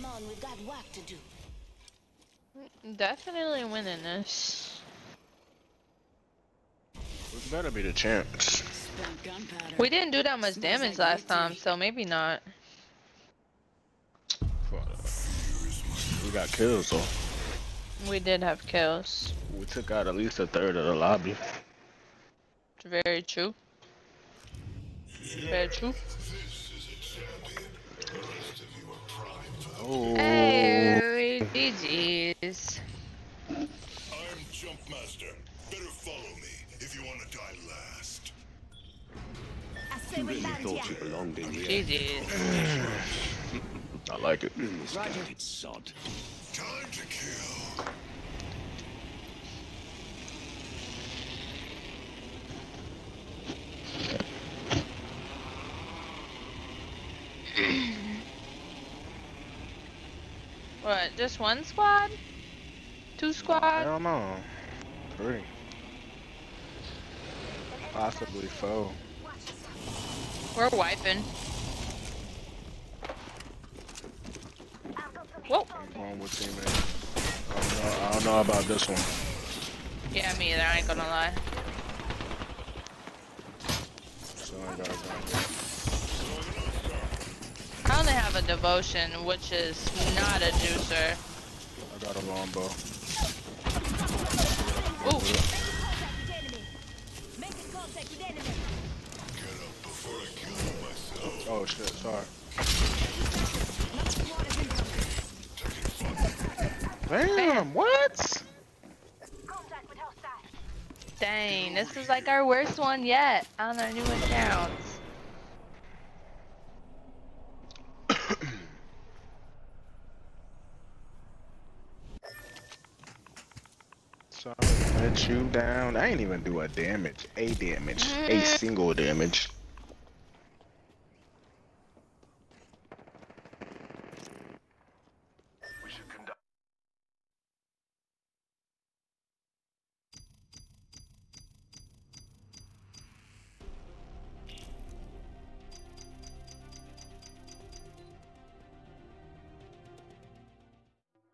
Come on, we've got work to do. Definitely winning this. It better be the champs. We didn't do that much damage like last time, so maybe not. We got kills though. We did have kills. We took out at least a third of the lobby. It's very true. Very true. Oh. Hey, GG's. I'm Jumpmaster. Better follow me if you want to die last. You really thought you belonged in here. GG's. I like it. Misguided sod. Time to kill. What, just one squad? Two squad? Hell no. Three. Possibly four. We're wiping. Whoa. Going with teammate. I don't, know, I don't know about this one. Yeah, me either, I ain't gonna lie. So I gotta go. I only have a devotion, which is not a juicer. I got a longbow. Ooh, Making contact with enemy. Get up before I kill myself. Oh shit, sorry. Damn, what? dang, this is like our worst one yet on our new accounts. Sorry, let you down. I ain't even do a damage. A damage. A mm. single damage.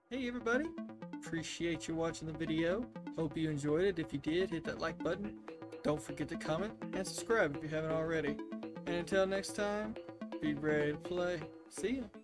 Hey everybody, appreciate you watching the video. Hope you enjoyed it. If you did, hit that like button. Don't forget to comment and subscribe if you haven't already. And until next time, be ready to play. See ya.